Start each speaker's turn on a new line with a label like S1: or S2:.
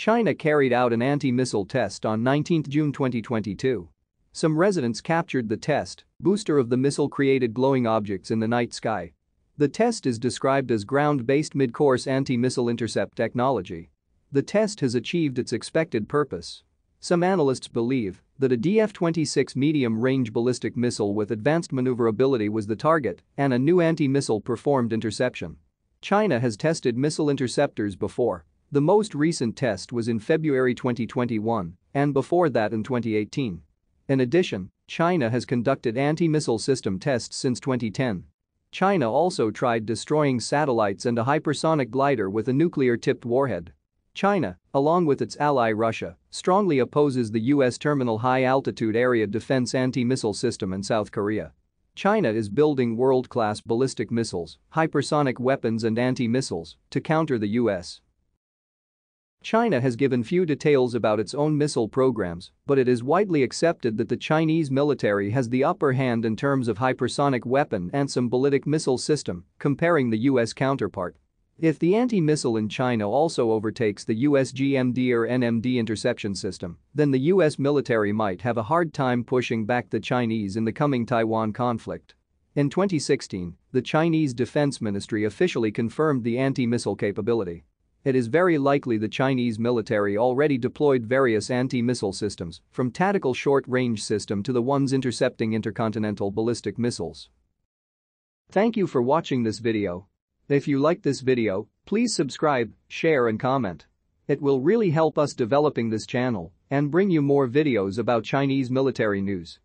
S1: China carried out an anti-missile test on 19 June 2022. Some residents captured the test, booster of the missile created glowing objects in the night sky. The test is described as ground-based mid-course anti-missile intercept technology. The test has achieved its expected purpose. Some analysts believe that a DF-26 medium-range ballistic missile with advanced maneuverability was the target and a new anti-missile performed interception. China has tested missile interceptors before. The most recent test was in February 2021 and before that in 2018. In addition, China has conducted anti-missile system tests since 2010. China also tried destroying satellites and a hypersonic glider with a nuclear-tipped warhead. China, along with its ally Russia, strongly opposes the U.S. Terminal High Altitude Area Defense Anti-Missile System in South Korea. China is building world-class ballistic missiles, hypersonic weapons and anti-missiles to counter the U.S. China has given few details about its own missile programs, but it is widely accepted that the Chinese military has the upper hand in terms of hypersonic weapon and some ballistic missile system, comparing the US counterpart. If the anti-missile in China also overtakes the US GMD or NMD interception system, then the US military might have a hard time pushing back the Chinese in the coming Taiwan conflict. In 2016, the Chinese Defense Ministry officially confirmed the anti-missile capability. It is very likely the Chinese military already deployed various anti-missile systems, from tactical short-range system to the ones intercepting intercontinental ballistic missiles. Thank you for watching this video. If you liked this video, please subscribe, share and comment. It will really help us developing this channel and bring you more videos about Chinese military news.